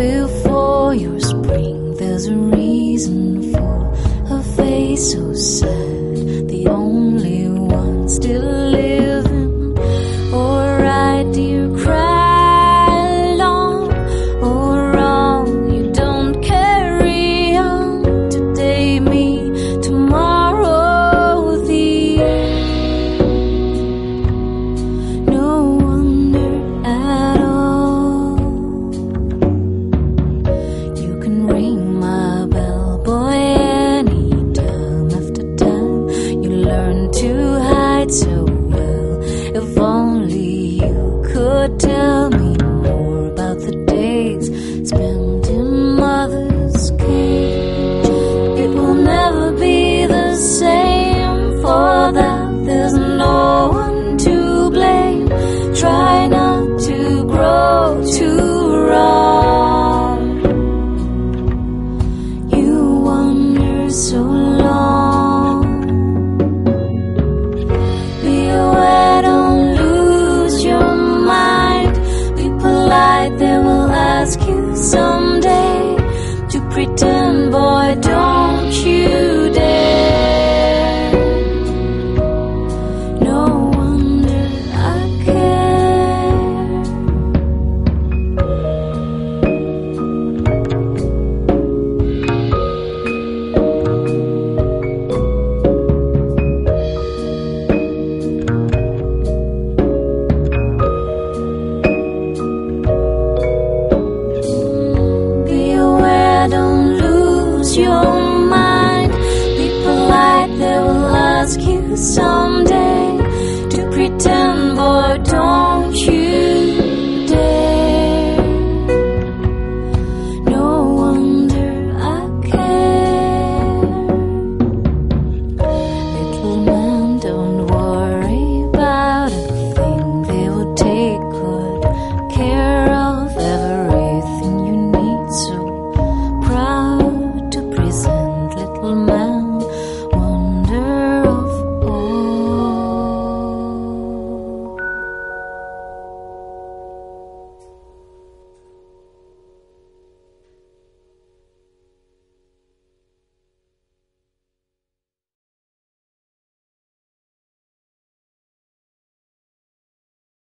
feel for your spring. There's a reason for her face so sad. The only one still living. Alright, do you cry? So. ask you someday to pretend. your mind. Be polite, they will ask you someday to pretend, boy, don't.